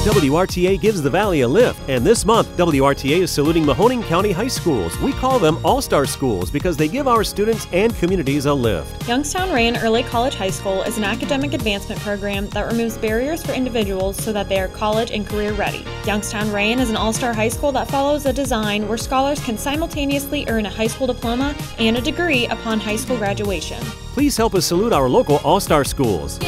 WRTA gives the Valley a lift, and this month, WRTA is saluting Mahoning County High Schools. We call them All Star Schools because they give our students and communities a lift. Youngstown Rayen Early College High School is an academic advancement program that removes barriers for individuals so that they are college and career ready. Youngstown Rayen is an all star high school that follows a design where scholars can simultaneously earn a high school diploma and a degree upon high school graduation. Please help us salute our local All Star Schools.